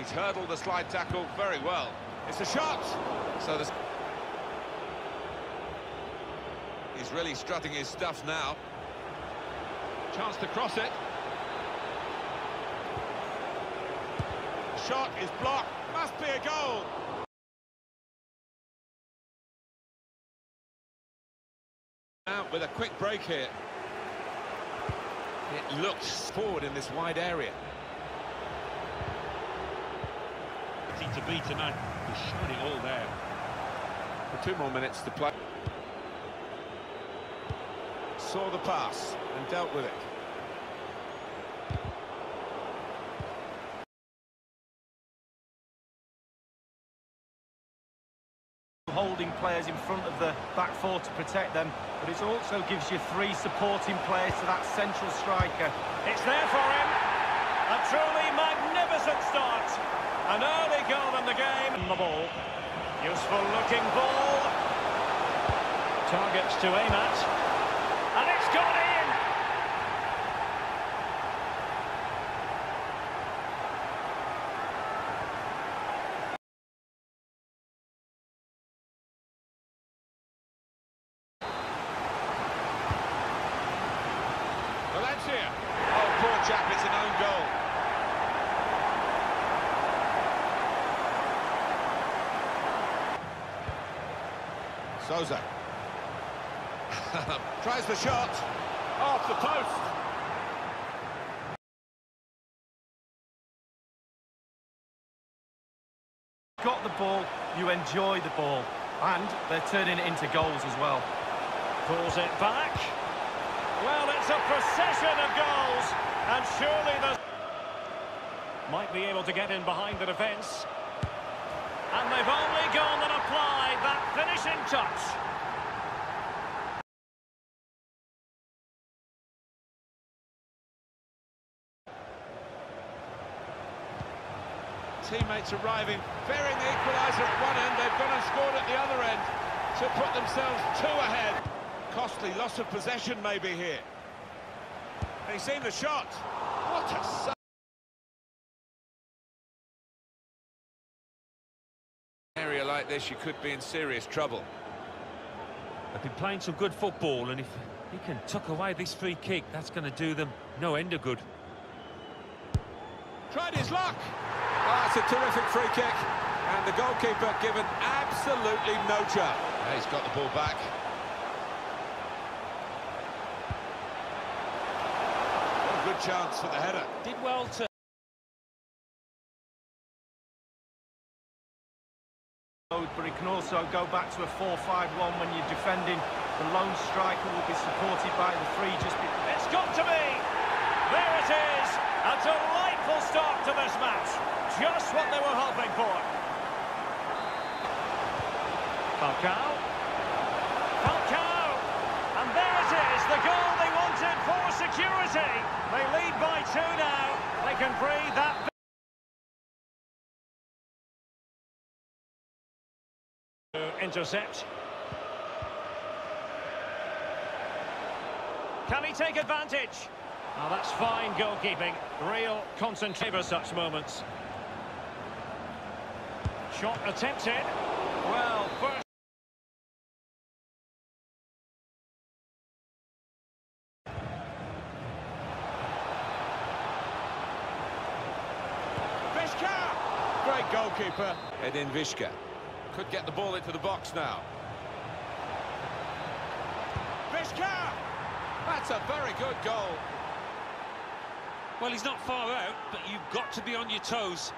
He's hurdled the slide tackle very well. It's a shot! So the... He's really strutting his stuff now. Chance to cross it. Shot is blocked. Must be a goal. Out with a quick break here. It looks forward in this wide area. Easy to beat tonight. He's shown it all there. For two more minutes to play. Saw the pass and dealt with it. holding players in front of the back four to protect them, but it also gives you three supporting players to that central striker. It's there for him. A truly magnificent start. An early goal in the game. The ball. Useful looking ball. Targets to aim at. And it's gone in. Valencia. Oh, poor chap, it's an own goal. Sosa. Tries the shot. Off the post. Got the ball, you enjoy the ball, and they're turning it into goals as well. Pulls it back. Well, it's a procession of goals. And surely the... Might be able to get in behind the defence. And they've only gone and applied that finishing touch. Teammates arriving, fearing the equaliser at one end. They've gone and scored at the other end to put themselves two ahead. Costly loss of possession maybe here. He's seen the shot. What a... like this, you could be in serious trouble. They've been playing some good football, and if he can tuck away this free kick, that's going to do them no end of good. Tried his luck. Oh, it's a terrific free kick. And the goalkeeper given absolutely no chance. Yeah, he's got the ball back. What a good chance for the header. Did well to... But it can also go back to a 4-5-1 when you're defending. The lone striker will be supported by the three just be It's got to be. There it is. A delightful start to this match. Just what they were hoping for. Falcao. Falcao. And there it is, the goal they wanted for security. They lead by two now. They can breathe that... intercept. Can he take advantage? Oh, that's fine goalkeeping. Real concentration for such moments. Shot attempted. Well, first... Višća! Great goalkeeper. Edin Višća. Could get the ball into the box now. Višća! That's a very good goal. Well, he's not far out, but you've got to be on your toes.